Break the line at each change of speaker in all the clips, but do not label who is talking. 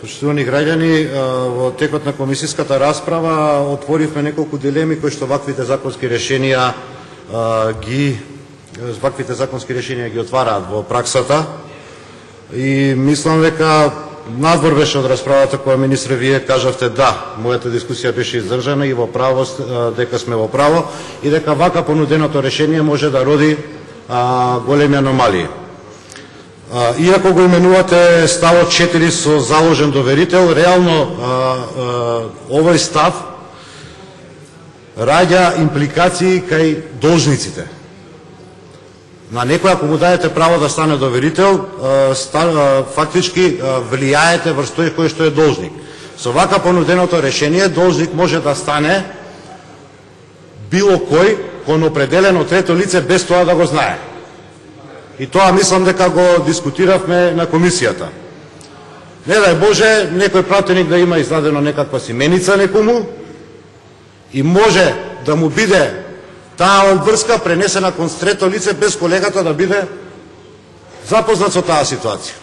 Почитувани граѓани, во текот на комисиската расправа отворивме неколку дилеми кои што ваквите законски решенија ги ваквите законски решенија ги отвараат во праксата и мислам дека надвор беше од расправата која министре вие кажавте да, мојата дискусија беше издржана и во право дека сме во право и дека вака понуденото решение може да роди а, големи аномалии. Иако го именувате ставот 4 со заложен доверител, реално овој став раѓа импликации кај должниците. На некој ако му дадете право да стане доверител, фактички влијаете врз тој кој што е должник. Со вака понуденото решение должник може да стане било кој кон определено трето лице без тоа да го знае. И тоа мислам дека го дискутиравме на комисијата. Не дај Боже, некој пратеник да има издадено некаква сименица некому и може да му биде таа обврска пренесена кон трето лице без колегата да биде запознат со таа ситуација.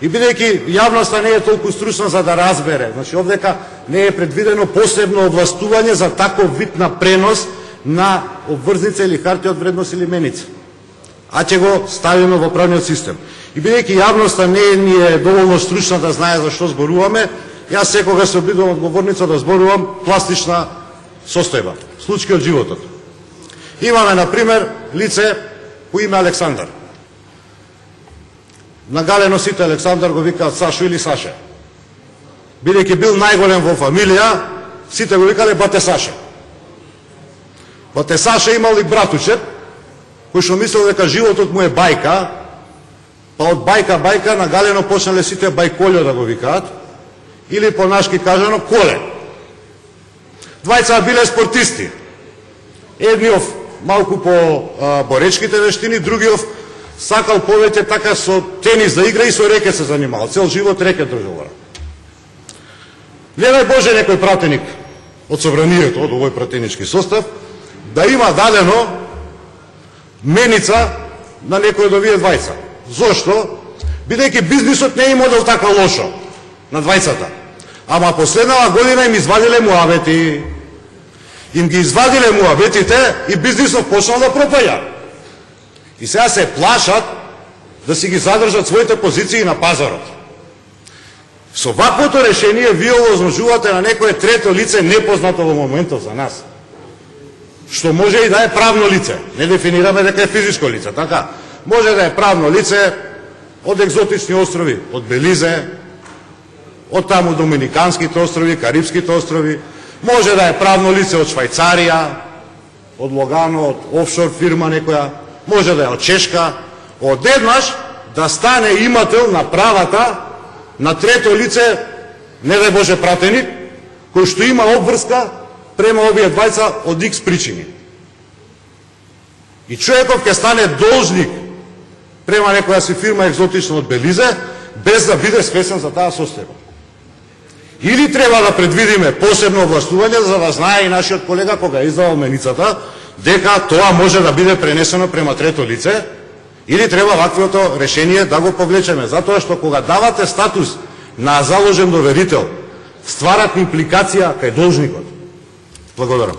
И бидејќи јавноста не е толку стручна за да разбере, значи овдека не е предвидено посебно овластување за таков вид на пренос на обврзница или карти од вредност или меница а ќе го ставиме во правниот систем. И бидејќи јавноста не е ни е доволно стручна да знае за што зборуваме, јас секогаш се обидувам од говорница да зборувам пластична состојба, случај од животот. Имаме, на пример, лице по име Александар. Нагалено сите Александар го викаат Сашо или Саше. Бидејќи бил најголем во фамилија, сите го викале Бате Саше. Бате Саше имал и братуче? Кој што мислел дека животот му е бајка, па од бајка бајка на галено почнале сите бајколјо да го викаат, или по нашки кажано коле. Двајца биле спортисти. Едниот малку по а, боречките вештини, другиот сакал повеќе така со тенис да игра и со реке се занимавал. Цел живот реке држал. Не Боже некој пратеник од собранието, од овој пратенички состав, да има дадено меница на некој од овие двајца. Зошто? Бидејќи бизнисот не е модел да така лошо на двајцата. Ама последнава година им извадиле муабети. Им ги извадиле муаветите и бизнисот почнал да пропаја. И сега се плашат да си ги задржат своите позиции на пазарот. Со ваквото решение вие овозможувате на некое трето лице непознато во моментот за нас што може и да е правно лице. Не дефинираме дека е физичко лице, така? Може да е правно лице од екзотични острови, од Белизе, од таму Доминиканските острови, Карибските острови, може да е правно лице од Швајцарија, од Логано, од офшор фирма некоја, може да е од Чешка, одеднаш да стане имател на правата на трето лице, не да Боже пратеник, кој што има обврска према овие двајца од X причини. И човеков ќе стане должник према некоја си фирма екзотична од Белизе, без да биде свесен за таа состојба. Или треба да предвидиме посебно властување за да знае и нашиот колега кога е издавал меницата, дека тоа може да биде пренесено према трето лице, или треба ваквото решение да го повлечеме. Затоа што кога давате статус на заложен доверител, стварат импликација кај должникот. Благодарам.